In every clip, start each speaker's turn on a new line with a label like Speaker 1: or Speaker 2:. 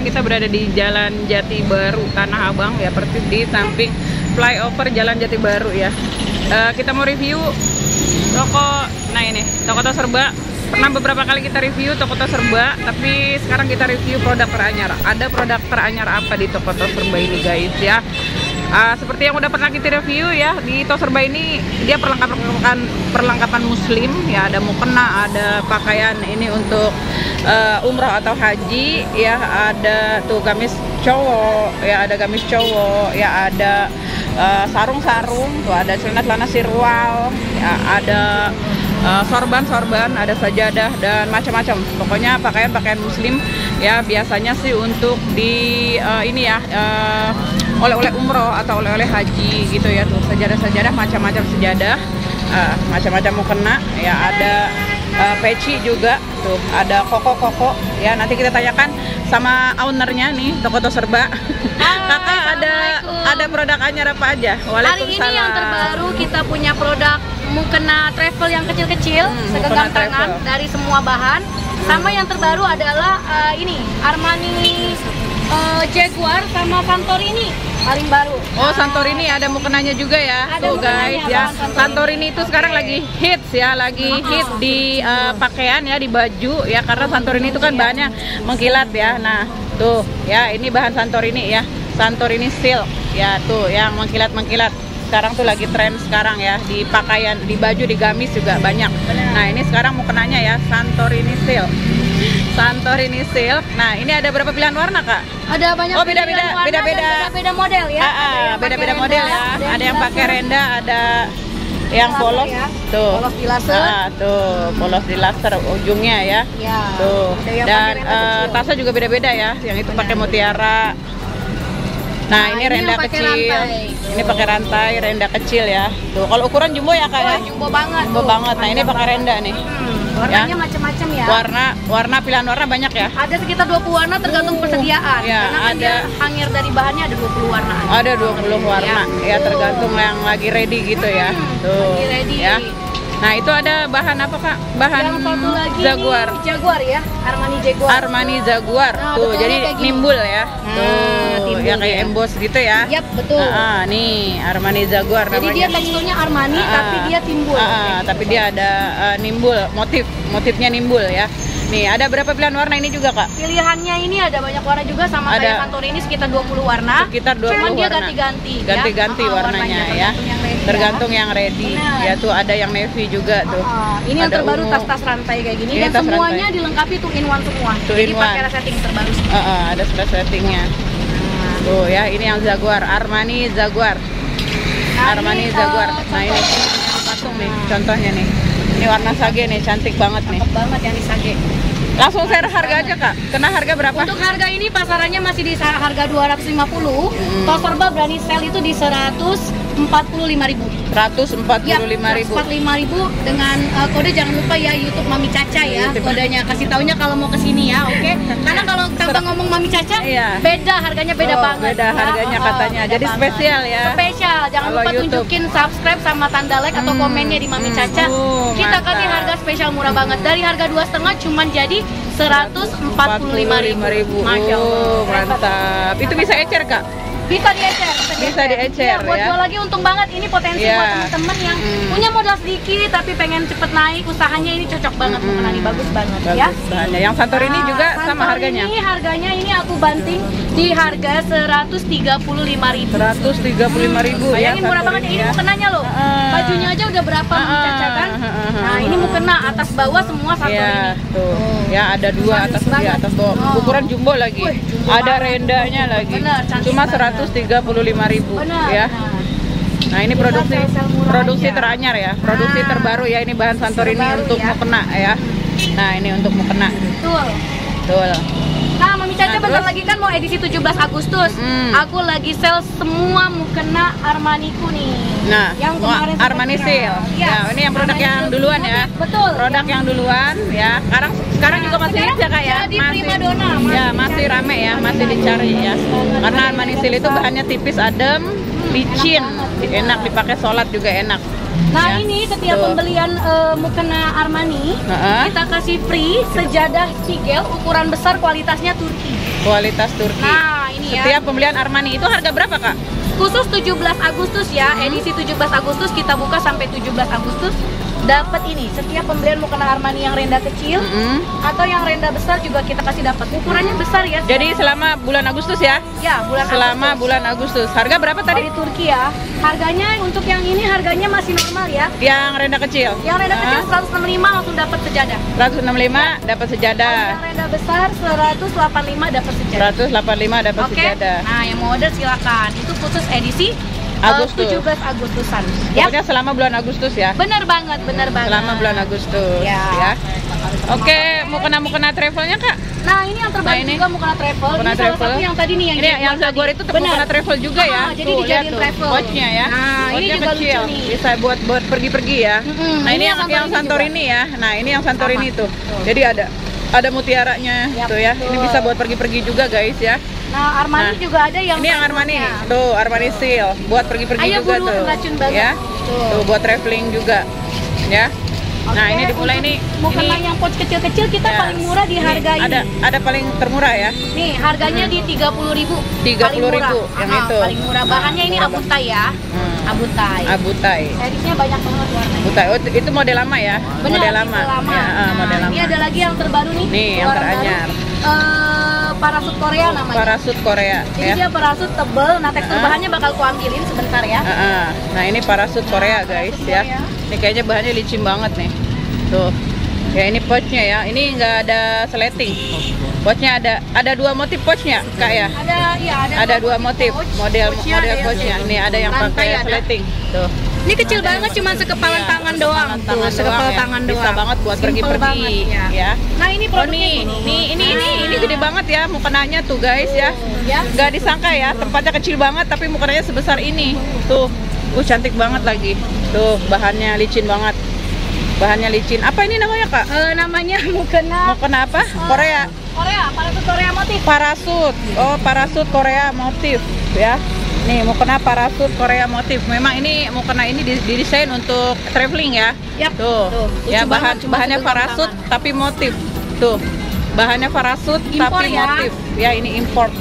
Speaker 1: sekarang kita berada di Jalan Jati Baru Tanah Abang ya, persis di samping flyover Jalan Jati Baru ya. Eh, kita mau review toko, nah ini toko tos serba. Pernah beberapa kali kita review toko tos serba, tapi sekarang kita review produk teranyar. Ada produk teranyar apa di toko tos serba ini guys ya? Ah, seperti yang udah pernah kita review ya di Toserba ini dia perlengkapan perlengkapan, muslim ya ada mukena ada pakaian ini untuk eh, umroh atau haji ya ada tuh gamis cowok ya ada gamis cowok ya ada eh, sarung-sarung tuh ada celana-celana sirwal ya ada eh, sorban-sorban ada sajadah dan macam-macam. Pokoknya pakaian-pakaian muslim ya biasanya sih untuk di eh, ini ya eh, oleh-oleh umroh atau oleh-oleh haji gitu ya tuh. Sejadah-sejadah macam-macam sejadah eh, macam-macam mukena ya ada eh, peci juga tuh. Ada koko-koko. Ya nanti kita tanyakan sama ownernya nih toko tos serba. Kakak ada ada produk anyar apa aja?
Speaker 2: Hari ini yang terbaru kita punya produk mukena travel yang kecil-kecil,
Speaker 1: Hmm,
Speaker 2: segenggam tangan
Speaker 1: travel.
Speaker 2: dari semua bahan. Sama yang terbaru adalah eh, ini Armani eh, Jaguar sama Santorini paling baru.
Speaker 1: Oh Santorini ada mukenanya juga ya,
Speaker 2: Ada
Speaker 1: tuh guys ya.
Speaker 2: Santorini.
Speaker 1: Santorini itu sekarang lagi hits ya, lagi hit di uh, pakaian ya, di baju ya, karena Santorini itu kan bahannya mengkilat ya. Nah tuh ya, ini bahan Santorini ya, Santorini silk ya tuh yang mengkilat mengkilat. Sekarang tuh lagi tren sekarang ya di pakaian, di baju, di gamis juga banyak. Nah ini sekarang mukenanya ya Santorini silk. Santorini silk. Nah ini ada berapa pilihan warna kak?
Speaker 2: Ada banyak
Speaker 1: Oh, beda-beda,
Speaker 2: pilihan warna dan
Speaker 1: beda-beda.
Speaker 2: beda-beda model ya.
Speaker 1: Ah, ah, beda-beda model ya. Ada yang pakai renda, ada yang polos.
Speaker 2: ya.
Speaker 1: Tuh.
Speaker 2: Polos di laser.
Speaker 1: Ah, tuh, polos di laser ujungnya ya.
Speaker 2: Ya.
Speaker 1: Tuh. Dan
Speaker 2: renda
Speaker 1: eh, tasnya juga beda-beda ya. Yang itu pakai mutiara. Nah,
Speaker 2: Nah,
Speaker 1: ini
Speaker 2: ini
Speaker 1: renda kecil.
Speaker 2: rantai.
Speaker 1: Ini pakai rantai, renda kecil ya. Tuh, kalau ukuran jumbo ya Kak
Speaker 2: Wah,
Speaker 1: ya?
Speaker 2: jumbo banget.
Speaker 1: Jumbo
Speaker 2: tuh.
Speaker 1: banget. Nah, ini pakai renda nih.
Speaker 2: Hmm, warnanya
Speaker 1: Ya.
Speaker 2: macam-macam ya.
Speaker 1: Warna warna pilihan warna banyak ya.
Speaker 2: Ada sekitar 20 warna tergantung
Speaker 1: Uh,
Speaker 2: persediaan.
Speaker 1: ya,
Speaker 2: Karena kan
Speaker 1: ada.
Speaker 2: dia hangir dari bahannya ada 20 warna.
Speaker 1: Ada 20 warna ya,
Speaker 2: Tuh.
Speaker 1: tergantung yang lagi ready gitu ya.
Speaker 2: Hmm,
Speaker 1: Tuh.
Speaker 2: lagi ready.
Speaker 1: Ya. Nah, itu ada bahan apa Kak? Bahan
Speaker 2: Yang satu lagi
Speaker 1: Jaguar.
Speaker 2: nih, Jaguar ya, Armani Jaguar.
Speaker 1: Armani Jaguar.
Speaker 2: Nah,
Speaker 1: Tuh, jadi nimbul ya.
Speaker 2: Nah,
Speaker 1: Tuh,
Speaker 2: timbul
Speaker 1: yang kayak
Speaker 2: dia.
Speaker 1: emboss gitu ya.
Speaker 2: Yap, betul.
Speaker 1: Ah, ah, nih Armani Jaguar
Speaker 2: Jadi
Speaker 1: namanya.
Speaker 2: dia teksturnya Armani
Speaker 1: Ah,
Speaker 2: tapi dia timbul.
Speaker 1: ah, ah, tapi dia ada ah, nimbul, motif, motifnya nimbul ya. Nih, ada berapa pilihan warna ini juga, Kak?
Speaker 2: Pilihannya ini ada banyak warna juga sama
Speaker 1: Ada.
Speaker 2: kayak Santorini sekitar 20 warna.
Speaker 1: Sekitar 20
Speaker 2: Cuman dia
Speaker 1: warna.
Speaker 2: ganti-ganti ya.
Speaker 1: Ganti-ganti
Speaker 2: Ah, ah,
Speaker 1: warnanya ya.
Speaker 2: tergantung yang ready
Speaker 1: Tergantung yang ready.
Speaker 2: Benar.
Speaker 1: Ya tuh ada yang navy juga tuh.
Speaker 2: Ah, ini yang terbaru tas-tas rantai kayak gini
Speaker 1: Ini
Speaker 2: dan
Speaker 1: tas
Speaker 2: semuanya
Speaker 1: rantai.
Speaker 2: dilengkapi tuh in one semua.
Speaker 1: Two
Speaker 2: Jadi pakai
Speaker 1: one.
Speaker 2: resetting terbaru.
Speaker 1: Ah, ah, ada stress settingnya. Tuh ya, ini yang Jaguar, Armani Jaguar.
Speaker 2: Nah,
Speaker 1: Armani
Speaker 2: ini,
Speaker 1: Jaguar. Nah ini patung nih, contohnya nih. Ini warna sage nih, cantik banget nih.
Speaker 2: Cakep banget yang di Sage.
Speaker 1: Langsung share harga aja kak. Kena harga berapa?
Speaker 2: Untuk harga ini pasarannya masih di harga 250.
Speaker 1: Hmm.
Speaker 2: Tos serba berani sell itu di 145.000.
Speaker 1: 145.000.
Speaker 2: 145.000 dengan uh, kode jangan lupa ya YouTube Mami Caca ya.
Speaker 1: YouTube.
Speaker 2: Kodenya kasih taunya kalau mau ke sini ya, oke? Karena kalau tanpa ngomong Mami Caca
Speaker 1: Iya.
Speaker 2: beda harganya beda
Speaker 1: Oh,
Speaker 2: banget.
Speaker 1: beda
Speaker 2: ya.
Speaker 1: harganya
Speaker 2: Oh,
Speaker 1: katanya.
Speaker 2: beda
Speaker 1: Jadi
Speaker 2: banget.
Speaker 1: spesial ya.
Speaker 2: Spesial. Jangan
Speaker 1: Kalau
Speaker 2: lupa
Speaker 1: YouTube.
Speaker 2: tunjukin subscribe sama tanda like atau
Speaker 1: Hmm.
Speaker 2: komennya di Mami
Speaker 1: Hmm.
Speaker 2: Caca.
Speaker 1: Uh,
Speaker 2: Kita
Speaker 1: mantap.
Speaker 2: kasih harga spesial murah banget. Dari harga dua setengah cuman jadi 145.000. Masya Allah.
Speaker 1: Oh, mantap. Itu bisa ecer kak?
Speaker 2: bisa diecer
Speaker 1: bisa, bisa diecer
Speaker 2: ya, buat
Speaker 1: ya.
Speaker 2: jual lagi untung banget ini potensi
Speaker 1: yeah.
Speaker 2: buat temen-temen yang
Speaker 1: hmm.
Speaker 2: punya modal sedikit tapi pengen cepet naik usahanya ini cocok banget
Speaker 1: hmm.
Speaker 2: mengenai bagus banget
Speaker 1: bagus
Speaker 2: ya
Speaker 1: bahannya. yang santor
Speaker 2: ini ah,
Speaker 1: juga nah,
Speaker 2: sama
Speaker 1: harganya ini
Speaker 2: harganya ini aku banting di harga 135.000
Speaker 1: 135.000 ya
Speaker 2: ini murah banget ya. ini
Speaker 1: ya.
Speaker 2: mukenanya loh
Speaker 1: uh,
Speaker 2: bajunya aja udah berapa
Speaker 1: uh,
Speaker 2: uh, uh,
Speaker 1: uh, uh,
Speaker 2: nah
Speaker 1: ah.
Speaker 2: ini
Speaker 1: mau
Speaker 2: kena atas bawah semua
Speaker 1: satu
Speaker 2: ya, ini
Speaker 1: tuh. Oh. ya ada dua atas dia
Speaker 2: di
Speaker 1: atas bawah
Speaker 2: oh.
Speaker 1: ukuran jumbo lagi
Speaker 2: Wih, jumbo
Speaker 1: ada rendanya lagi
Speaker 2: Bener,
Speaker 1: cuma 100
Speaker 2: ribu
Speaker 1: ya. Nah, ini produksi produksi teranyar ya. Produksi terbaru ya ini bahan Santorini untuk
Speaker 2: mau
Speaker 1: mukena ya. Nah, ini untuk mukena.
Speaker 2: Betul.
Speaker 1: Betul.
Speaker 2: Nah, Mami Caca
Speaker 1: Nah,
Speaker 2: bentar
Speaker 1: terus?
Speaker 2: lagi kan mau edisi 17 Agustus.
Speaker 1: Hmm.
Speaker 2: Aku lagi sel semua mukena Armaniku nih.
Speaker 1: Nah,
Speaker 2: yang kemarin
Speaker 1: Armani
Speaker 2: sempat
Speaker 1: Seal.
Speaker 2: viral.
Speaker 1: Ya, ini yang produk
Speaker 2: Armani
Speaker 1: yang duluan ya.
Speaker 2: Betul.
Speaker 1: Produk yang duluan ya. Sekarang sekarang juga masih
Speaker 2: Sekarang
Speaker 1: ya Kak ya.
Speaker 2: jadi
Speaker 1: Masih
Speaker 2: primadona, masih
Speaker 1: ya, masih rame ya, masih dicari ya. Karena Armani Seal itu bahannya tipis, adem, licin,
Speaker 2: enak banget,
Speaker 1: enak dipakai sholat juga enak.
Speaker 2: Nah
Speaker 1: Ya,
Speaker 2: ini setiap
Speaker 1: tuh.
Speaker 2: pembelian eh, mukena Armani
Speaker 1: Heeh.
Speaker 2: kita kasih free sejadah cigel ukuran besar kualitasnya Turki.
Speaker 1: Kualitas Turki.
Speaker 2: Nah ini ya.
Speaker 1: Setiap pembelian Armani itu harga berapa kak?
Speaker 2: Khusus 17 Agustus ya, edisi 17 Agustus kita buka sampai 17 Agustus dapat ini. Setiap pembelian mukena Armani yang renda kecil
Speaker 1: Mm-mm.
Speaker 2: atau yang renda besar juga kita kasih dapat. Ukurannya besar ya.
Speaker 1: Jadi selama bulan Agustus ya?
Speaker 2: ya bulan
Speaker 1: Selama
Speaker 2: Agustus.
Speaker 1: bulan Agustus. Harga berapa tadi?
Speaker 2: Turki ya. Harganya untuk yang ini harganya masih normal ya.
Speaker 1: Yang renda kecil.
Speaker 2: Yang renda
Speaker 1: Ah,
Speaker 2: kecil 165 langsung dapat sejadah.
Speaker 1: 165 dapat sejadah.
Speaker 2: Yang renda besar 185 dapat sejadah.
Speaker 1: 185 dapat
Speaker 2: Oke.
Speaker 1: sejadah.
Speaker 2: Nah, yang mau order silakan. Itu khusus edisi eh,
Speaker 1: Agustus.
Speaker 2: 17 Agustusan. Ya.
Speaker 1: Pokoknya selama bulan Agustus ya.
Speaker 2: Bener banget, bener banget.
Speaker 1: Selama bulan Agustus
Speaker 2: Ya.
Speaker 1: ya. Oke, mau kena mau kena travelnya kak?
Speaker 2: Nah, ini yang terbaru
Speaker 1: Nah, ini.
Speaker 2: juga Mukena Travel.
Speaker 1: Mukena
Speaker 2: ini salah
Speaker 1: Travel.
Speaker 2: satu yang tadi nih yang
Speaker 1: Ini yang itu mau kena travel juga ya.
Speaker 2: Ah, jadi
Speaker 1: Tuh,
Speaker 2: dijadiin
Speaker 1: tuh,
Speaker 2: travel.
Speaker 1: Watchnya ya.
Speaker 2: Nah, ini juga lucu
Speaker 1: kecil.
Speaker 2: nih.
Speaker 1: Bisa buat buat pergi-pergi ya.
Speaker 2: Mm-mm,
Speaker 1: Nah, ini,
Speaker 2: ini
Speaker 1: yang
Speaker 2: yang Santorini
Speaker 1: ya. Nah, ini yang Santorini
Speaker 2: Sama.
Speaker 1: tuh.
Speaker 2: Tuh.
Speaker 1: Jadi ada ada mutiaranya
Speaker 2: Yap,
Speaker 1: tuh ya. Ini
Speaker 2: betul.
Speaker 1: bisa buat pergi-pergi juga guys ya.
Speaker 2: Nah, Armani
Speaker 1: Nah,
Speaker 2: juga ada yang
Speaker 1: ini yang Armani.
Speaker 2: travelnya.
Speaker 1: Tuh, Armani Seal buat pergi-pergi juga
Speaker 2: buruan,
Speaker 1: tuh.
Speaker 2: racun banget.
Speaker 1: Ya.
Speaker 2: Tuh.
Speaker 1: Tuh buat traveling juga. Ya. Nah,
Speaker 2: Oke,
Speaker 1: ini dimulai
Speaker 2: untuk
Speaker 1: nih.
Speaker 2: Mukena
Speaker 1: Ini
Speaker 2: yang pouch kecil-kecil kita
Speaker 1: ya,
Speaker 2: paling murah di
Speaker 1: ini
Speaker 2: harga ini.
Speaker 1: Ada ada paling termurah ya.
Speaker 2: Nih, harganya di 30.000.
Speaker 1: 30.000 yang
Speaker 2: Aha,
Speaker 1: itu.
Speaker 2: Paling murah. Bahannya ini
Speaker 1: Murah
Speaker 2: abutai ya.
Speaker 1: Hmm.
Speaker 2: Abutai.
Speaker 1: Abutai.
Speaker 2: Serisnya banyak banget warnanya.
Speaker 1: Abutai. Oh, itu- model lama ya?
Speaker 2: Benar,
Speaker 1: model lama.
Speaker 2: lama.
Speaker 1: Ya, ah,
Speaker 2: Nah,
Speaker 1: model lama.
Speaker 2: Ini ada lagi yang terbaru nih.
Speaker 1: Nih, yang teranyar.
Speaker 2: baru. Eh, parasut Korea namanya.
Speaker 1: Parasut Korea
Speaker 2: Jadi
Speaker 1: ya.
Speaker 2: dia parasut tebel. Nah, tekstur
Speaker 1: Ah.
Speaker 2: bahannya bakal kuambilin sebentar ya.
Speaker 1: Ah. Nah ini parasut Korea guys
Speaker 2: parasut
Speaker 1: ya.
Speaker 2: Korea.
Speaker 1: Ini kayaknya bahannya licin banget nih. Tuh. Ya ini pouchnya ya. Ini nggak ada sleting. Pouchnya ada ada dua motif pouchnya kak ya.
Speaker 2: Ada ya ada,
Speaker 1: Ada dua motif model
Speaker 2: Pouchnya
Speaker 1: model pouchnya. Ini ada yang
Speaker 2: Rantai
Speaker 1: pakai
Speaker 2: ada.
Speaker 1: sleting. Tuh.
Speaker 2: Ini kecil banget cuma sekepalan
Speaker 1: Iya,
Speaker 2: tangan doang.
Speaker 1: sekepalan
Speaker 2: Tuh,
Speaker 1: tangan
Speaker 2: sekepalan
Speaker 1: doang ya.
Speaker 2: tangan doang.
Speaker 1: Bisa banget buat pergi-pergi,
Speaker 2: ya.
Speaker 1: ya.
Speaker 2: Nah, ini
Speaker 1: Oh
Speaker 2: produknya
Speaker 1: nih,
Speaker 2: gini.
Speaker 1: nih ini ini ini gede banget ya mukenanya tuh guys ya.
Speaker 2: Ya.
Speaker 1: Nggak disangka ya, tempatnya kecil banget tapi mukenanya sebesar ini. Tuh, uh cantik banget lagi. Tuh, bahannya licin banget. Bahannya licin. Apa ini namanya kak?
Speaker 2: Eh, namanya mukena
Speaker 1: Mukena apa? Korea.
Speaker 2: Korea, parasut Korea motif.
Speaker 1: Parasut. Oh, parasut Korea motif ya. Nih, mukena parasut Korea motif. Memang ini mukena ini di- didesain untuk traveling ya.
Speaker 2: Yap.
Speaker 1: Tuh.
Speaker 2: Tuh,
Speaker 1: ya bahan
Speaker 2: cuma
Speaker 1: bahannya parasut
Speaker 2: tangan.
Speaker 1: tapi motif. Tuh. Bahannya parasut tapi
Speaker 2: ya.
Speaker 1: motif. Ya, ini import.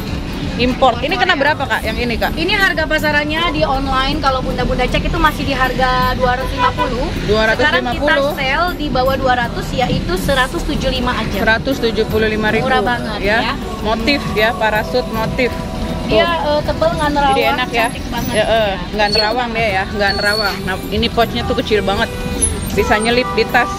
Speaker 1: Import. Ini kena
Speaker 2: Korea.
Speaker 1: berapa, Kak? Yang ini, Kak?
Speaker 2: Ini harga pasarannya di online kalau bunda-bunda cek itu masih di harga 250.
Speaker 1: 250.
Speaker 2: Sekarang kita sell di bawah 200 yaitu 175 aja.
Speaker 1: 175.000
Speaker 2: Murah banget, ya.
Speaker 1: Motif ya, parasut motif.
Speaker 2: Dia
Speaker 1: Tuh.
Speaker 2: eh, tebel nggak nerawang,
Speaker 1: Jadi enak ya.
Speaker 2: banget.
Speaker 1: Ya, eh, nggak
Speaker 2: Kecil
Speaker 1: nerawang dia ya, nggak nerawang. Nah, ini pouchnya tuh kecil banget. Bisa nyelip di tas.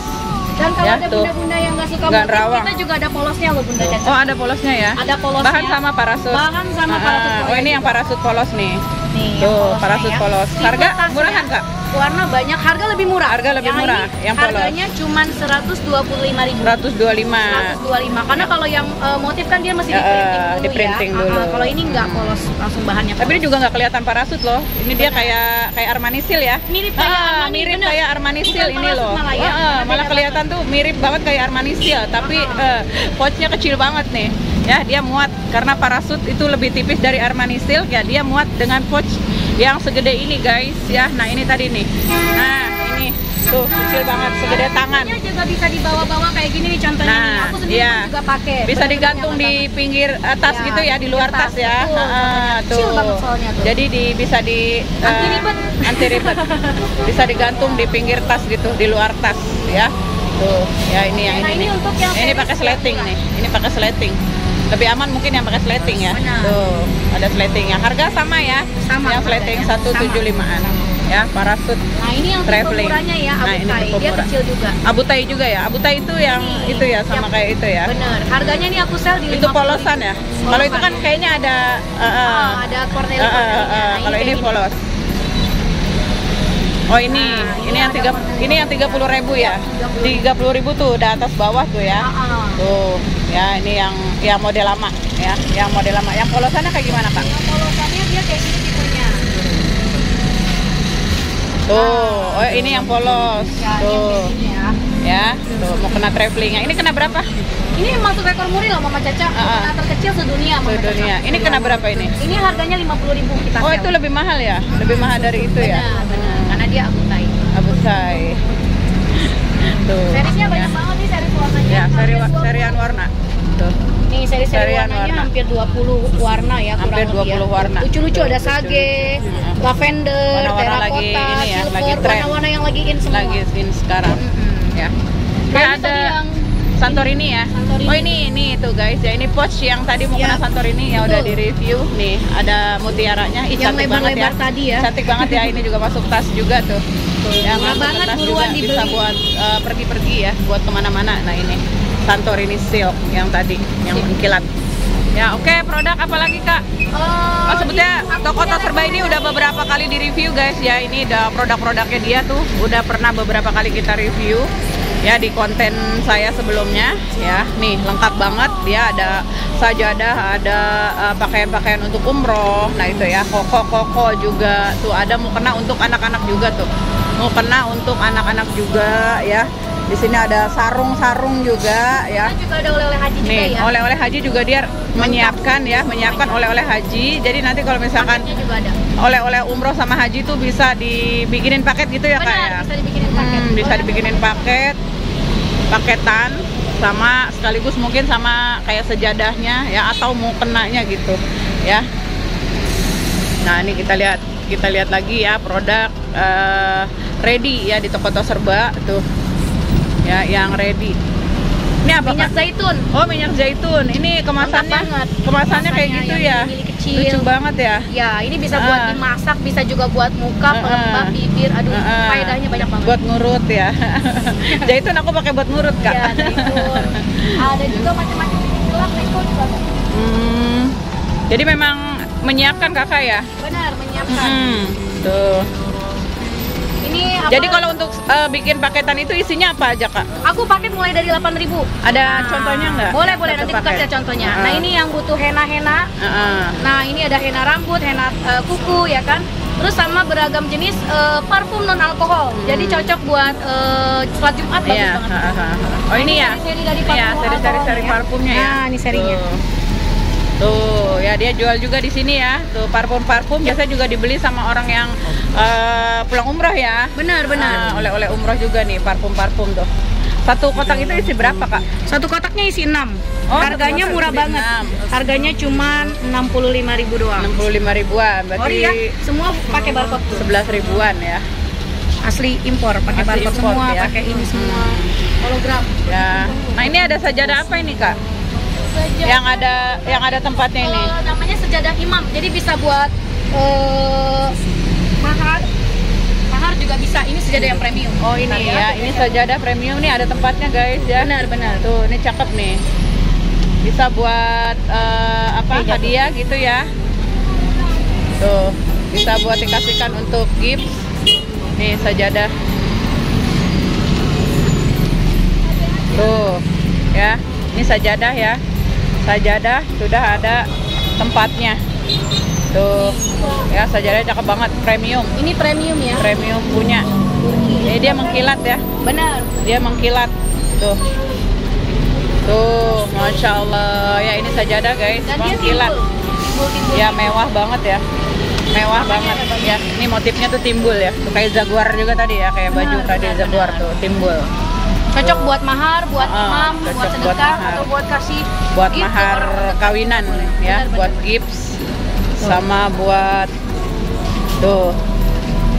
Speaker 2: Dan kalau
Speaker 1: Ya,
Speaker 2: ada bunda-bunda yang nggak suka
Speaker 1: Nggak
Speaker 2: motif,
Speaker 1: nerawang.
Speaker 2: kita juga ada polosnya loh bunda. Caca.
Speaker 1: Oh, ada polosnya ya.
Speaker 2: Ada polosnya.
Speaker 1: Bahan sama parasut.
Speaker 2: Bahan sama
Speaker 1: Ah,
Speaker 2: parasut
Speaker 1: Oh,
Speaker 2: Korea
Speaker 1: ini yang parasut polos nih.
Speaker 2: Nih,
Speaker 1: Tuh, parasut
Speaker 2: ya.
Speaker 1: polos. Harga
Speaker 2: tasnya,
Speaker 1: murahan, Kak?
Speaker 2: Warna banyak, harga lebih murah.
Speaker 1: Harga lebih
Speaker 2: yang
Speaker 1: murah,
Speaker 2: Ini
Speaker 1: yang polos.
Speaker 2: harganya cuma 125.000.
Speaker 1: 125.
Speaker 2: 125 karena kalau yang eh, motif kan dia masih di printing
Speaker 1: eh,
Speaker 2: dulu
Speaker 1: di-printing
Speaker 2: ya.
Speaker 1: dulu.
Speaker 2: Ah, ah, kalau ini enggak polos langsung bahannya.
Speaker 1: Tapi ini
Speaker 2: polos.
Speaker 1: juga nggak kelihatan parasut loh. Ini dia kayak kayak Armani Seal ya.
Speaker 2: Mirip kayak
Speaker 1: Ah,
Speaker 2: Armani,
Speaker 1: mirip
Speaker 2: bener.
Speaker 1: kayak Armani Seal ini loh.
Speaker 2: malah ya.
Speaker 1: Ah, ah,
Speaker 2: Beda
Speaker 1: malah kelihatan tuh mirip banget kayak Armani Seal, tapi
Speaker 2: Ah,
Speaker 1: pouchnya kecil banget nih. Ya, dia muat karena parasut itu lebih tipis dari Armani Seal ya. Dia muat dengan pouch yang segede ini guys ya. Nah, ini tadi nih. Nah, ini tuh kecil banget, segede tangan.
Speaker 2: Harganya juga bisa dibawa-bawa kayak gini nih contohnya
Speaker 1: Nah,
Speaker 2: nih. Aku sendiri pun juga pakai.
Speaker 1: Bisa digantung di
Speaker 2: banget.
Speaker 1: pinggir tas
Speaker 2: Ya,
Speaker 1: gitu ya, di luar tas,
Speaker 2: tas,
Speaker 1: ya. Ah,
Speaker 2: betul. Kecil banget soalnya tuh.
Speaker 1: Jadi di bisa di eh,
Speaker 2: Anti ribet.
Speaker 1: anti ribet. bisa digantung di pinggir tas gitu, di luar tas ya. Tuh, ya ini yang
Speaker 2: Nah,
Speaker 1: ini.
Speaker 2: ini
Speaker 1: nih.
Speaker 2: untuk yang
Speaker 1: ini pakai
Speaker 2: yang
Speaker 1: sleting nih. Ini pakai sleting. Lebih aman mungkin yang pakai sleting ya.
Speaker 2: Benar.
Speaker 1: Tuh, ada sletingnya. Harga sama ya.
Speaker 2: Sama
Speaker 1: Yang sleting
Speaker 2: harganya.
Speaker 1: 175-an. Ya, parasut.
Speaker 2: Nah, ini yang
Speaker 1: Traveling.
Speaker 2: murahnya ya,
Speaker 1: Nah, ini
Speaker 2: abutai. Dia kecil juga.
Speaker 1: Abutai juga ya. Abutai itu yang
Speaker 2: Ini,
Speaker 1: itu ya sama
Speaker 2: yang-
Speaker 1: kayak itu ya.
Speaker 2: Bener. Harganya nih aku sell di
Speaker 1: Itu
Speaker 2: 50.000.
Speaker 1: polosan ya. Kalau itu kan kayaknya ada uh, uh,
Speaker 2: Ah, ada cornel
Speaker 1: uh, uh, uh, uh, kalau ini polos. Oh ini,
Speaker 2: Nah,
Speaker 1: ini
Speaker 2: ini
Speaker 1: yang tiga, ini yang tiga puluh ribu ya,
Speaker 2: 30.000.
Speaker 1: tiga puluh ribu tuh udah atas bawah tuh ya,
Speaker 2: Ah, ah.
Speaker 1: tuh, ya ini yang yang model lama ya, yang model lama, yang polosannya kayak gimana kak?
Speaker 2: Yang polosannya dia kayak gini tipenya.
Speaker 1: Tuh, oh ini yang polos,
Speaker 2: Ya,
Speaker 1: tuh,
Speaker 2: ya.
Speaker 1: ya, tuh mau kena travelingnya, ini kena berapa?
Speaker 2: Ini masuk rekor muri loh Mama Caca.
Speaker 1: Ah.
Speaker 2: Mukena terkecil sedunia Mama Caca.
Speaker 1: Sedunia, ini kena berapa ini?
Speaker 2: Ini harganya 50.000 kita
Speaker 1: Oh
Speaker 2: sell.
Speaker 1: itu lebih mahal ya, lebih mahal dari itu ya?
Speaker 2: Benar, benar. Karena dia abutai.
Speaker 1: Abu selesai. Tuh.
Speaker 2: Serisnya
Speaker 1: ya.
Speaker 2: banyak banget nih series warnanya.
Speaker 1: Ya, seri
Speaker 2: 20.
Speaker 1: serian warna. Tuh.
Speaker 2: Nih seri-seri
Speaker 1: Serian
Speaker 2: warnanya
Speaker 1: warna.
Speaker 2: hampir 20 warna ya kurang
Speaker 1: Hampir
Speaker 2: lebih
Speaker 1: 20
Speaker 2: ya.
Speaker 1: warna.
Speaker 2: Lucu-lucu ada sage,
Speaker 1: Mm-mm.
Speaker 2: lavender,
Speaker 1: Warna-warna
Speaker 2: terracotta,
Speaker 1: lagi ini ya,
Speaker 2: silver, warna-warna yang lagi in semua.
Speaker 1: Lagi in sekarang.
Speaker 2: Mm-mm.
Speaker 1: Ya.
Speaker 2: Nah,
Speaker 1: Kayak ada
Speaker 2: yang
Speaker 1: Santorini ya.
Speaker 2: Santorini.
Speaker 1: Oh ini ini tuh guys ya ini pouch yang tadi mau
Speaker 2: Ya.
Speaker 1: kena Santorini ya udah di review nih ada mutiaranya Ih,
Speaker 2: Yang
Speaker 1: banget ya.
Speaker 2: lebar-lebar tadi ya.
Speaker 1: Cantik banget ya ini juga masuk tas juga tuh. Tuh, yang masuk
Speaker 2: banget,
Speaker 1: tas juga bisa
Speaker 2: dibeli.
Speaker 1: buat eh, pergi-pergi ya buat ke mana-mana. Nah ini Santorini silk yang tadi yang mengkilat. Ya oke produk apa lagi kak?
Speaker 2: Oh,
Speaker 1: Oh sebetulnya toko
Speaker 2: punya
Speaker 1: tas serba ini udah beberapa kali di review guys ya ini udah produk-produknya dia tuh udah pernah beberapa kali kita review ya di konten saya sebelumnya ya. Nih lengkap banget. Dia ada sajadah ada eh, pakaian-pakaian untuk umroh. Nah itu ya koko koko juga tuh. Ada mau kena untuk anak-anak juga tuh. Mau kena untuk anak-anak juga ya di sini ada sarung-sarung juga ya
Speaker 2: Kita juga ada oleh-oleh haji juga
Speaker 1: Nih,
Speaker 2: ya.
Speaker 1: oleh-oleh haji juga dia menyiapkan ya, menyiapkan oleh-oleh haji. Jadi nanti kalau misalkan
Speaker 2: juga
Speaker 1: oleh-oleh umroh sama haji tuh bisa dibikinin paket gitu ya kak
Speaker 2: Benar,
Speaker 1: ya?
Speaker 2: bisa dibikinin paket.
Speaker 1: Hmm, bisa dibikinin paket, paketan sama sekaligus mungkin sama kayak sejadahnya ya atau mau kenanya gitu ya. Nah ini kita lihat kita lihat lagi ya produk eh, ready ya di toko tos serba tuh ya yang ready. Ini apa
Speaker 2: Minyak
Speaker 1: Kak?
Speaker 2: zaitun.
Speaker 1: Oh minyak zaitun. Ini kemasannya
Speaker 2: banget.
Speaker 1: kemasannya kayak
Speaker 2: Kemasannya
Speaker 1: gitu ya.
Speaker 2: kecil.
Speaker 1: Lucu banget ya.
Speaker 2: Ya, ini bisa buat
Speaker 1: Ah.
Speaker 2: dimasak, bisa juga buat muka,
Speaker 1: Ah,
Speaker 2: pelembab,
Speaker 1: ah.
Speaker 2: bibir. Aduh,
Speaker 1: Ah, ah.
Speaker 2: faedahnya banyak banget.
Speaker 1: Buat ngurut ya. zaitun aku pakai buat ngurut kak.
Speaker 2: Ya, zaitun. Ada juga macam-macam gelap, zaitun juga.
Speaker 1: Hmm, jadi memang menyiapkan kakak ya.
Speaker 2: Benar, menyiapkan.
Speaker 1: Hmm, tuh.
Speaker 2: Ini?
Speaker 1: Jadi kalau untuk eh, bikin paketan itu isinya apa aja kak?
Speaker 2: aku paket mulai dari 8.000.
Speaker 1: Ada
Speaker 2: Nah,
Speaker 1: contohnya nggak?
Speaker 2: Boleh, boleh.
Speaker 1: Satu
Speaker 2: Nanti
Speaker 1: paket?
Speaker 2: kasih contohnya.
Speaker 1: Ah.
Speaker 2: Nah, ini yang butuh henna-henna.
Speaker 1: Heeh.
Speaker 2: Nah, ini ada henna rambut, henna eh, kuku, ya kan? Terus sama beragam jenis eh, parfum non alkohol.
Speaker 1: Hmm.
Speaker 2: Jadi cocok buat eh, sholat Jumat bagus
Speaker 1: Iya.
Speaker 2: banget.
Speaker 1: ha, ha. Oh ini ya?
Speaker 2: seri dari
Speaker 1: Iya,
Speaker 2: parfum
Speaker 1: seri-seri seri
Speaker 2: alkoholnya.
Speaker 1: parfumnya ya.
Speaker 2: Nah, ini serinya.
Speaker 1: Tuh. Tuh, ya dia jual juga di sini ya. Tuh parfum-parfum biasa juga dibeli sama orang yang eh, pulang umroh ya.
Speaker 2: Benar, benar.
Speaker 1: Nah, oleh-oleh umroh juga nih parfum-parfum tuh. Satu kotak itu isi berapa kak?
Speaker 2: Satu kotaknya isi 6.
Speaker 1: Oh,
Speaker 2: Harganya murah banget.
Speaker 1: enam.
Speaker 2: Harganya cuma 65.000 doang.
Speaker 1: 65 ribuan, berarti
Speaker 2: ya, semua pakai barcode tuh.
Speaker 1: 11 ribuan ya.
Speaker 2: Asli impor, pakai barcode semua,
Speaker 1: ya.
Speaker 2: pakai ini semua. Hologram.
Speaker 1: Ya. Nah ini ada sajadah apa ini kak? Yang ada yang ada tempatnya ini.
Speaker 2: Eh, namanya sejadah imam. Jadi bisa buat eh mahar. Mahar juga bisa. Ini sejadah yang premium.
Speaker 1: Oh ini
Speaker 2: Nah,
Speaker 1: ya, ini sajadah premium nih ada tempatnya guys ya.
Speaker 2: Benar, benar.
Speaker 1: Tuh, ini cakep nih. Bisa buat eh, apa
Speaker 2: jatuh.
Speaker 1: hadiah gitu ya. Tuh, bisa buat dikasihkan untuk gift. Nih sajadah. Tuh, ya. Ini sajadah ya. Sajadah sudah ada tempatnya. Tuh, ya sajadah cakep banget, premium,
Speaker 2: Ini premium ya.
Speaker 1: premium punya. Ini dia mengkilat ya.
Speaker 2: Benar.
Speaker 1: dia mengkilat. Tuh. Tuh masya allah. Ya ini sajadah guys.
Speaker 2: Dan
Speaker 1: mengkilat.
Speaker 2: timbul.
Speaker 1: Ya mewah banget ya. Mewah banget. ya ini motifnya tuh timbul ya. Tuh kayak jaguar juga tadi ya kayak baju tadi jaguar tuh timbul
Speaker 2: Cocok buat mahar, buat imam,
Speaker 1: cocok
Speaker 2: buat
Speaker 1: buat
Speaker 2: sedekah
Speaker 1: mahar.
Speaker 2: atau buat kasih
Speaker 1: buat
Speaker 2: gift
Speaker 1: mahar kawinan
Speaker 2: boleh.
Speaker 1: ya
Speaker 2: Benar,
Speaker 1: buat
Speaker 2: benar.
Speaker 1: gifts sama buat tuh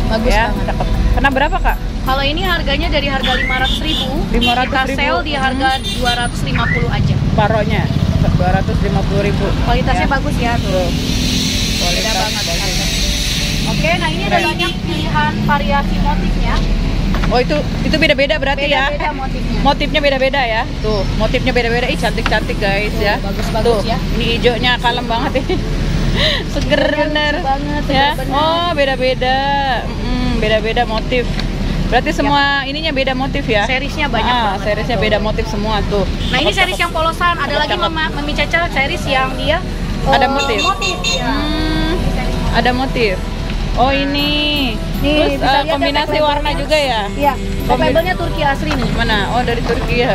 Speaker 2: bagus
Speaker 1: ya
Speaker 2: banget.
Speaker 1: kena berapa kak
Speaker 2: Kalau ini harganya dari harga 500.000
Speaker 1: 500.000.
Speaker 2: kita sell di harga 250 aja.
Speaker 1: paronya 250 ribu
Speaker 2: Kualitasnya
Speaker 1: Ya.
Speaker 2: bagus ya tuh.
Speaker 1: Tuh.
Speaker 2: Beda
Speaker 1: Kualitas
Speaker 2: banget.
Speaker 1: bagus.
Speaker 2: Oke, nah ini ada banyak pilihan variasi motifnya.
Speaker 1: Oh itu itu beda-beda berarti ya?
Speaker 2: Beda-beda motifnya.
Speaker 1: Motifnya beda-beda ya. Tuh, motifnya beda-beda. Ih, cantik-cantik guys
Speaker 2: Tuh,
Speaker 1: ya.
Speaker 2: bagus-bagus
Speaker 1: Tuh,
Speaker 2: ya.
Speaker 1: Ini hijaunya kalem banget ini. seger
Speaker 2: Hijaunya
Speaker 1: bener.
Speaker 2: lucu banget, seger
Speaker 1: ya.
Speaker 2: bener.
Speaker 1: Oh, beda-beda. Mm, beda-beda motif. Berarti semua ininya beda motif ya?
Speaker 2: Seriesnya banyak
Speaker 1: ah,
Speaker 2: banget.
Speaker 1: seriesnya
Speaker 2: Tuh.
Speaker 1: beda motif semua tuh.
Speaker 2: Nah ini
Speaker 1: cakep.
Speaker 2: yang polosan. Ada lagi. Mama Mami Caca series yang dia
Speaker 1: Ada
Speaker 2: eh,
Speaker 1: motif?
Speaker 2: Motif ya.
Speaker 1: Hmm, ada motif. Oh ini.
Speaker 2: Nih,
Speaker 1: Terus
Speaker 2: bisa lihat ya
Speaker 1: kombinasi warna juga ya?
Speaker 2: Iya. Labelnya Turki asli nih.
Speaker 1: Mana? Oh dari Turki ya.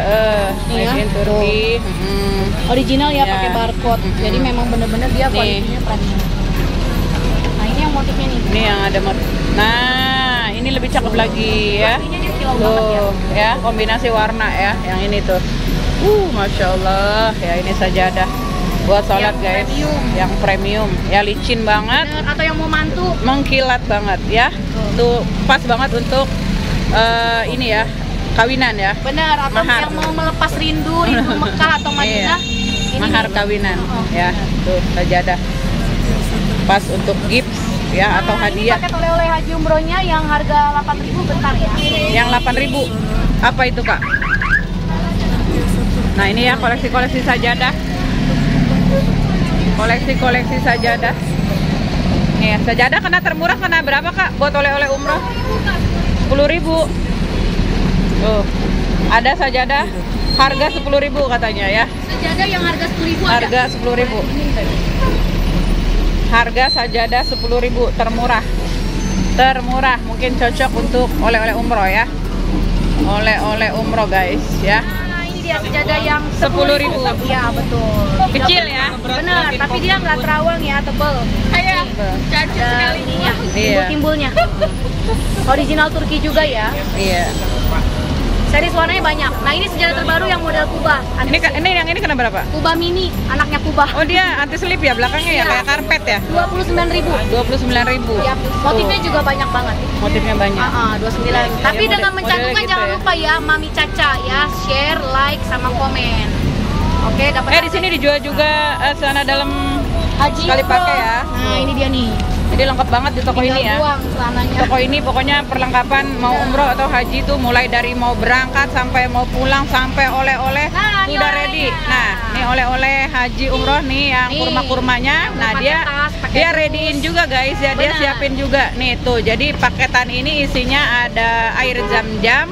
Speaker 2: Nih
Speaker 1: in Turki. Hmm.
Speaker 2: Original ya,
Speaker 1: Ya.
Speaker 2: pakai barcode.
Speaker 1: Mm-mm.
Speaker 2: Jadi memang bener-bener dia
Speaker 1: Nih.
Speaker 2: kualitinya premium. Nah ini yang motifnya nih.
Speaker 1: Ini yang ada motif. Nah, ini lebih cakep lagi ya.
Speaker 2: Banget ya.
Speaker 1: Tuh, ya kombinasi warna ya, yang ini tuh. Uh, masya Allah, ya ini sajadah buat sholat
Speaker 2: Yang
Speaker 1: guys,
Speaker 2: premium.
Speaker 1: yang premium, ya licin banget,
Speaker 2: Bener, atau yang mau mantu
Speaker 1: mengkilat banget ya. Tuh pas banget untuk eh, ini ya kawinan ya,
Speaker 2: benar atau
Speaker 1: Mahar.
Speaker 2: yang mau melepas rindu rindu Mekah atau Madinah ini
Speaker 1: mahar kawinan
Speaker 2: Oh.
Speaker 1: ya. Tuh sajadah pas untuk gifts ya atau
Speaker 2: Nah, ini
Speaker 1: hadiah.
Speaker 2: paket oleh-oleh haji umrohnya yang harga 8.000 bentar ya
Speaker 1: Yang 8000 apa itu kak? Nah ini ya koleksi-koleksi sajadah Koleksi-koleksi sajadah. Nih sajadah kena termurah kena berapa kak? Buat oleh-oleh umroh? 10.000 Tuh Ada sajadah harga 10.000 katanya ya.
Speaker 2: Sejadah yang harga 10.000 ada?
Speaker 1: Harga 10.000 Harga sajadah 10.000 termurah. Termurah mungkin cocok untuk oleh-oleh umroh ya. Oleh-oleh umroh guys ya
Speaker 2: Dia sejadah yang
Speaker 1: 10.000.
Speaker 2: Iya, betul.
Speaker 1: Kecil ya
Speaker 2: Benar, tapi dia nggak terawang ya, tebel.
Speaker 1: Iya.
Speaker 2: Ada ininya,
Speaker 1: Iya.
Speaker 2: timbul-timbulnya. Original Turki juga ya.
Speaker 1: Iya
Speaker 2: Series warnanya banyak. Nah, ini sejadah terbaru yang model Kuba.
Speaker 1: Ini ini yang ini kena berapa?
Speaker 2: Kuba mini, anaknya Kuba.
Speaker 1: Oh dia anti slip ya belakangnya ya
Speaker 2: Iya.
Speaker 1: kayak karpet ya
Speaker 2: 29.000.
Speaker 1: 29.000
Speaker 2: Ya, motifnya juga banyak banget.
Speaker 1: Motifnya banyak
Speaker 2: Ah, ah, 29. Tapi
Speaker 1: model-
Speaker 2: dengan mencantumkan
Speaker 1: gitu
Speaker 2: jangan
Speaker 1: ya.
Speaker 2: lupa ya, Mami Caca ya, share, like sama komen. Oke, dapat
Speaker 1: Eh di sini dijual juga eh, celana dalam
Speaker 2: Haji
Speaker 1: sekali pakai ya.
Speaker 2: Nah, ini dia nih.
Speaker 1: Jadi lengkap banget di toko
Speaker 2: Tinggal
Speaker 1: ini ya
Speaker 2: buang.
Speaker 1: Toko ini pokoknya perlengkapan mau umroh atau haji tuh mulai dari mau berangkat sampai mau pulang sampai oleh-oleh
Speaker 2: Nah, olehnya.
Speaker 1: ready. Nah, ini oleh-oleh haji umroh nih yang kurma-kurmanya. Nah, dia
Speaker 2: tas,
Speaker 1: dia readyin juga guys ya, dia siapin juga. Nih tuh, jadi paketan ini isinya ada air jam-jam,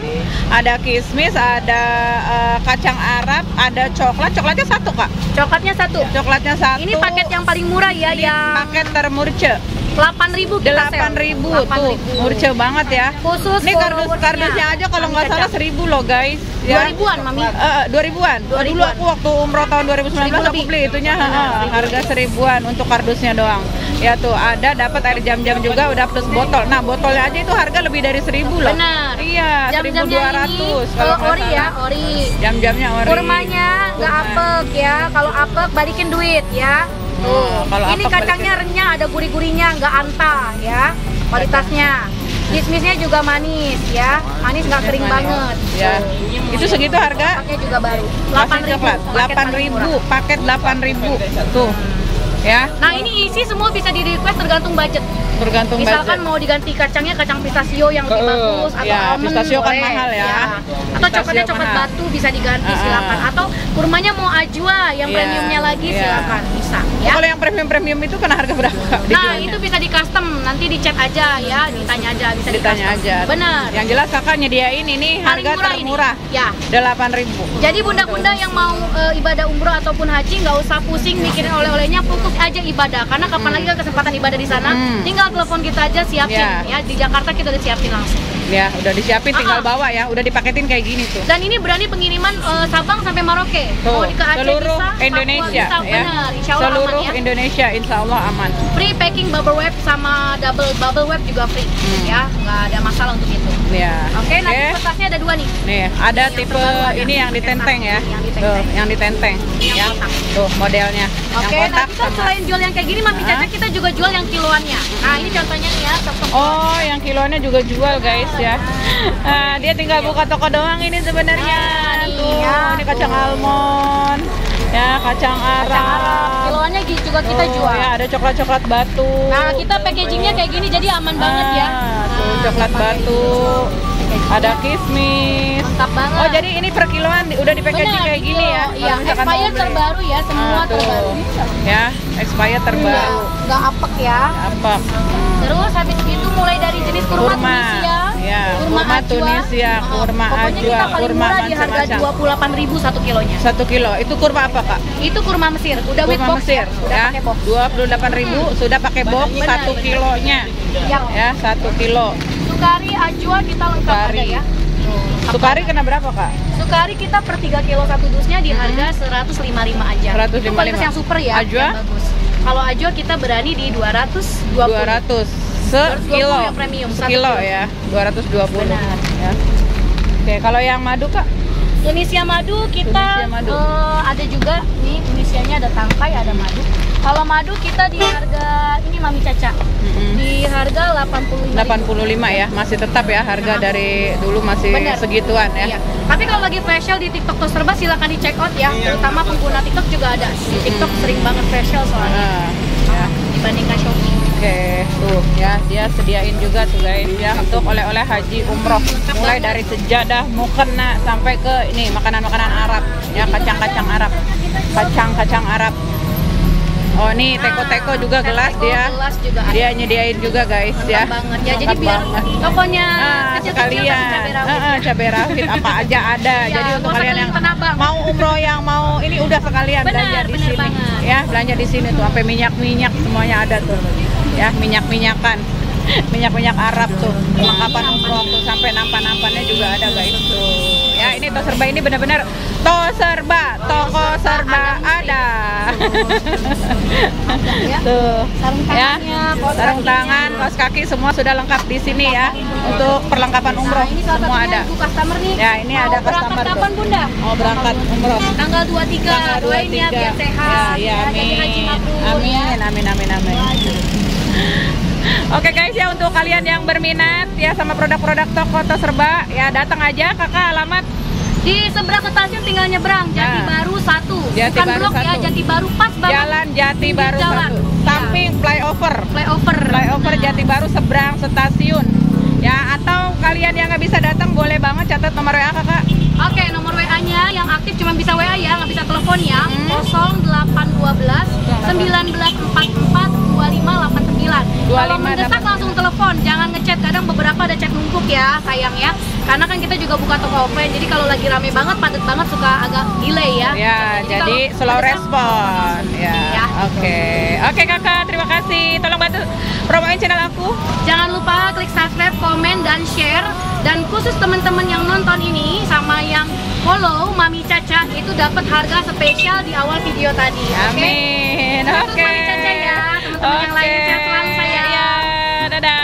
Speaker 1: ada kismis, ada eh, kacang Arab, ada coklat. Coklatnya satu, Kak.
Speaker 2: Coklatnya satu.
Speaker 1: Coklatnya satu.
Speaker 2: Ini paket yang paling murah ya,
Speaker 1: Ini
Speaker 2: yang
Speaker 1: paket termurce.
Speaker 2: 8.000 kita sel.
Speaker 1: 8000 tuh, murce banget ya.
Speaker 2: Khusus
Speaker 1: Ini kardus kardusnya aja kalau nggak salah 1000 loh guys. Ya.
Speaker 2: 2000-an, Mami.
Speaker 1: Eh, 2000-an.
Speaker 2: 2000-an.
Speaker 1: Dulu aku waktu umroh tahun 2019 aku
Speaker 2: lebih.
Speaker 1: beli itunya heeh,
Speaker 2: seribu
Speaker 1: harga seribuan untuk kardusnya doang. Ya tuh ada dapat air jam-jam juga udah plus botol. Nah, botolnya aja itu harga lebih dari 1000 loh.
Speaker 2: Benar.
Speaker 1: Iya,
Speaker 2: Jam-jamnya
Speaker 1: 1200
Speaker 2: ini
Speaker 1: kalau
Speaker 2: ori ya, ori.
Speaker 1: Jam-jamnya ori.
Speaker 2: Kurmanya nggak apek ya. Kalau apek balikin duit ya. Tuh.
Speaker 1: Kalau
Speaker 2: ini
Speaker 1: apek
Speaker 2: kacangnya renyah, ada gurih-gurihnya, nggak anta ya. Kualitasnya. Kismisnya juga manis ya. Manis nggak kering
Speaker 1: Manis.
Speaker 2: banget.
Speaker 1: Ya.
Speaker 2: Tuh.
Speaker 1: Itu segitu harga?
Speaker 2: Pakai juga baru.
Speaker 1: Masih
Speaker 2: 8.000.
Speaker 1: coklat.
Speaker 2: paket paling
Speaker 1: 8000,
Speaker 2: murah.
Speaker 1: paket 8000. Tuh. Ya,
Speaker 2: Nah ini isi semua bisa di request tergantung budget.
Speaker 1: tergantung
Speaker 2: Misalkan
Speaker 1: budget.
Speaker 2: mau diganti kacangnya kacang pistachio yang lebih
Speaker 1: Eh,
Speaker 2: bagus atau
Speaker 1: ya,
Speaker 2: almond
Speaker 1: pistachio kan mahal ya.
Speaker 2: Atau
Speaker 1: Pistachio
Speaker 2: coklatnya coklat
Speaker 1: mahal.
Speaker 2: batu bisa diganti
Speaker 1: ah.
Speaker 2: silakan. Atau kurmanya mau ajwa yang
Speaker 1: Iya,
Speaker 2: premiumnya lagi
Speaker 1: iya.
Speaker 2: silakan bisa ya.
Speaker 1: Kalau yang premium-premium itu kena harga berapa?
Speaker 2: Nah
Speaker 1: dijualnya?
Speaker 2: itu bisa di custom nanti di chat aja ya ditanya aja bisa di
Speaker 1: ditanya
Speaker 2: custom.
Speaker 1: aja.
Speaker 2: Benar.
Speaker 1: Yang jelas kakak nyediain ini
Speaker 2: Paling
Speaker 1: harga
Speaker 2: murah
Speaker 1: termurah.
Speaker 2: ini. Ya.
Speaker 1: 8000.
Speaker 2: Jadi bunda-bunda yang mau e, ibadah umroh ataupun haji nggak usah pusing mikirin fokus aja ibadah. Karena kapan lagi kan kesempatan ibadah di sana,
Speaker 1: Hmm.
Speaker 2: tinggal telepon kita aja siapin
Speaker 1: Ya.
Speaker 2: ya. Di Jakarta kita udah siapin langsung.
Speaker 1: Ya, udah disiapin tinggal
Speaker 2: Ah, ah.
Speaker 1: bawa ya. Udah dipaketin kayak gini tuh.
Speaker 2: Dan ini berani pengiriman e, Sabang sampai Merauke.
Speaker 1: Tuh,
Speaker 2: Mau di ke Aceh
Speaker 1: seluruh
Speaker 2: bisa,
Speaker 1: Indonesia
Speaker 2: bisa,
Speaker 1: ya.
Speaker 2: Insya Allah
Speaker 1: seluruh
Speaker 2: aman ya.
Speaker 1: Indonesia insya Allah aman.
Speaker 2: Free packing bubble wrap sama double bubble wrap juga free
Speaker 1: Hmm.
Speaker 2: ya, nggak ada masalah untuk itu.
Speaker 1: Ya.
Speaker 2: Oke, nanti kertasnya ada dua nih.
Speaker 1: Nih, ada
Speaker 2: Yang
Speaker 1: tipe
Speaker 2: ada.
Speaker 1: ini yang ditenteng ya.
Speaker 2: Yang ditenteng.
Speaker 1: Tuh, yang ditenteng.
Speaker 2: Yang
Speaker 1: ya.
Speaker 2: kotak.
Speaker 1: Tuh, modelnya.
Speaker 2: Oke,
Speaker 1: yang
Speaker 2: nah kita
Speaker 1: sama.
Speaker 2: selain jual yang kayak gini, Mami. Caca kita juga jual yang kiloannya. Nah, ini contohnya nih ya,
Speaker 1: Oh, yang kilonya juga jual guys ya. Ah, dia tinggal buka toko doang ini sebenarnya.
Speaker 2: Nah,
Speaker 1: Tuh,
Speaker 2: iya.
Speaker 1: ini kacang almond. Ya, kacang Arab.
Speaker 2: kacang Arab. Kiloannya juga kita
Speaker 1: Tuh,
Speaker 2: jual.
Speaker 1: Ya, ada coklat-coklat batu.
Speaker 2: Nah, kita packagingnya kayak gini jadi aman banget ya.
Speaker 1: Ah, Tuh,
Speaker 2: Nah,
Speaker 1: coklat batu. Ada kismis.
Speaker 2: Mantap banget.
Speaker 1: Oh, jadi ini per kiloan udah di packaging kayak gini ya.
Speaker 2: Iya,
Speaker 1: misalkan mau
Speaker 2: expired terbaru ya, semua
Speaker 1: Ah,
Speaker 2: terbaru.
Speaker 1: Ya, expired terbaru.
Speaker 2: Nggak apek ya.
Speaker 1: Apa?
Speaker 2: Terus habis itu mulai dari jenis kurma,
Speaker 1: Kurma.
Speaker 2: Tunisia,
Speaker 1: Ya, kurma
Speaker 2: ajwa.
Speaker 1: Tunisia,
Speaker 2: Ah,
Speaker 1: kurma
Speaker 2: Pokoknya
Speaker 1: ajwa,
Speaker 2: kita paling
Speaker 1: kurma
Speaker 2: murah di harga
Speaker 1: macam-macam.
Speaker 2: 28.000 satu kilonya.
Speaker 1: Satu kilo. Itu kurma apa kak?
Speaker 2: Itu kurma Mesir, udah with
Speaker 1: Kurma
Speaker 2: box
Speaker 1: Mesir,
Speaker 2: ya, udah
Speaker 1: ya.
Speaker 2: pakai box.
Speaker 1: Dua puluh delapan ribu sudah pakai box
Speaker 2: Benar,
Speaker 1: satu
Speaker 2: benar.
Speaker 1: kilonya,
Speaker 2: Yang
Speaker 1: ya satu kilo.
Speaker 2: Sukari, ajwa kita lengkap
Speaker 1: Sukari.
Speaker 2: ada ya.
Speaker 1: Sukari kena berapa kak?
Speaker 2: Sukari kita per 3 kilo satu dusnya di harga 155 aja.
Speaker 1: 155.
Speaker 2: Itu kualitas yang super ya,
Speaker 1: Ajwa?
Speaker 2: yang bagus. Kalau ajwa kita berani di 200
Speaker 1: Dua ratus. Sekilo.
Speaker 2: yang premium,
Speaker 1: Sekilo
Speaker 2: kilo.
Speaker 1: ya, 220.
Speaker 2: Benar.
Speaker 1: Ya. Oke, kalau yang madu Kak?
Speaker 2: Tunisia madu kita
Speaker 1: Tunisia madu.
Speaker 2: eh, ada juga nih Tunisianya ada tangkai ada madu. Kalau madu kita di harga ini Mami Caca
Speaker 1: Mm-mm.
Speaker 2: di harga 85
Speaker 1: 85 ya, masih tetap ya harga dari dulu masih
Speaker 2: Benar.
Speaker 1: segituan ya.
Speaker 2: Iya. Tapi kalau lagi sale di TikTok Tos Serba silahkan di check out ya. Terutama pengguna TikTok juga ada. Di TikTok sering banget sale soalnya
Speaker 1: Nah, ya.
Speaker 2: dibandingkan Shopee.
Speaker 1: Oke, tuh ya dia sediain juga tuh guys ya untuk oleh-oleh haji umroh mulai dari sejadah mukena sampai ke ini makanan-makanan Arab ya kacang-kacang Arab kacang-kacang Arab oh ini teko-teko juga
Speaker 2: Teko,
Speaker 1: gelas dia
Speaker 2: Gelas juga ada.
Speaker 1: dia nyediain juga guys
Speaker 2: Lengkap
Speaker 1: ya
Speaker 2: banget ya. Jadi biar
Speaker 1: banget.
Speaker 2: tokonya kecil-kecil
Speaker 1: sekalian
Speaker 2: cabai rawit.
Speaker 1: Heeh, cabai rawit apa aja ada.
Speaker 2: Iya,
Speaker 1: Jadi untuk kalian yang
Speaker 2: Tanah Abang.
Speaker 1: mau umroh yang mau ini udah sekalian belanja di sini.
Speaker 2: banget.
Speaker 1: Ya, belanja di sini tuh sampai minyak-minyak semuanya ada tuh. Ya, minyak-minyakan. Minyak-minyak Arab tuh. Perlengkapan umroh tuh sampai nampan-nampannya juga ada guys tuh. Ya, ini to serba ini benar-benar to serba, toko serba ada.
Speaker 2: Ya.
Speaker 1: Tuh.
Speaker 2: Sarung
Speaker 1: Ya, sarung tangan, kaos kaki semua sudah lengkap di sini ya. Untuk perlengkapan umroh
Speaker 2: Nah, salah
Speaker 1: semua ada.
Speaker 2: ibu customer nih.
Speaker 1: Ya, ini ada customer tuh.
Speaker 2: kapan Bunda?
Speaker 1: Mau berangkat umroh.
Speaker 2: Tanggal 23.
Speaker 1: Tanggal
Speaker 2: Doain ya
Speaker 1: 23.
Speaker 2: biar sehat.
Speaker 1: Ya, ya,
Speaker 2: jadi haji
Speaker 1: amin. Amin,
Speaker 2: ya.
Speaker 1: amin, amin, amin. Oke guys ya untuk kalian yang berminat ya sama produk-produk toko Tos Serba ya datang aja kakak alamat
Speaker 2: Di seberang stasiun tinggal nyebrang Jati
Speaker 1: Nah.
Speaker 2: Baru 1.
Speaker 1: Jati
Speaker 2: Bukan
Speaker 1: Baru
Speaker 2: blok ya,
Speaker 1: satu.
Speaker 2: Jati Baru pas banget
Speaker 1: Jalan Jati Baru
Speaker 2: jalan.
Speaker 1: satu samping flyover
Speaker 2: flyover.
Speaker 1: flyover
Speaker 2: Nah.
Speaker 1: Jati Baru seberang stasiun ya atau kalian yang nggak bisa datang boleh banget catat nomor WA kakak
Speaker 2: Oke, nomor WA-nya yang aktif cuma bisa WA ya, nggak bisa telepon ya.
Speaker 1: Hmm.
Speaker 2: 0812 1944 2589. Kalau
Speaker 1: 2589.
Speaker 2: mendesak Beberapa ada chat numpuk ya, sayang ya. Karena kan kita juga buka toko offline, jadi kalau lagi rame banget, padat banget suka agak delay ya.
Speaker 1: ya jadi
Speaker 2: kalau
Speaker 1: slow respon ya
Speaker 2: Ya.
Speaker 1: oke oke kakak terima kasih tolong bantu promoin channel aku
Speaker 2: Jangan lupa klik subscribe, komen, dan share. Dan khusus teman-teman yang nonton ini sama yang follow Mami Caca itu dapat harga spesial di awal video tadi. oke?
Speaker 1: Amin. Oke.
Speaker 2: Mami Caca ya, teman-teman yang lain sehat selalu, sayang.
Speaker 1: Iya. Dadah.